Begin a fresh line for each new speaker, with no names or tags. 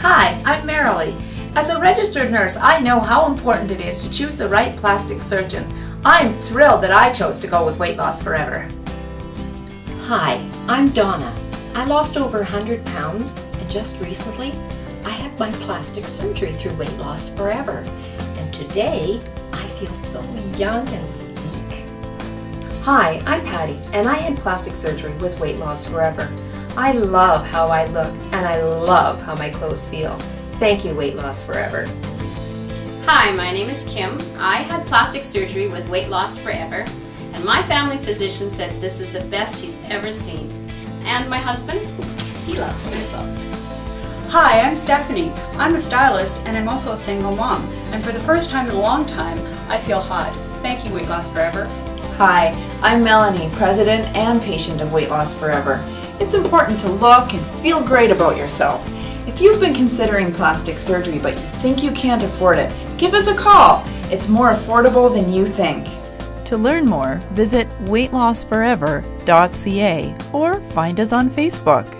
Hi, I'm Marilee. As a registered nurse, I know how important it is to choose the right plastic surgeon. I'm thrilled that I chose to go with Weight Loss Forever.
Hi, I'm Donna. I lost over 100 pounds and just recently I had my plastic surgery through Weight Loss Forever. And today I feel so young and sleek.
Hi, I'm Patty and I had plastic surgery with Weight Loss Forever. I love how I look and I love how my clothes feel. Thank you, Weight Loss Forever.
Hi, my name is Kim. I had plastic surgery with Weight Loss Forever, and my family physician said this is the best he's ever seen. And my husband, he loves their results.
Hi, I'm Stephanie. I'm a stylist and I'm also a single mom. And for the first time in a long time, I feel hot. Thank you, Weight Loss Forever.
Hi, I'm Melanie, president and patient of Weight Loss Forever. It's important to look and feel great about yourself. If you've been considering plastic surgery but you think you can't afford it, give us a call. It's more affordable than you think.
To learn more, visit weightlossforever.ca or find us on Facebook.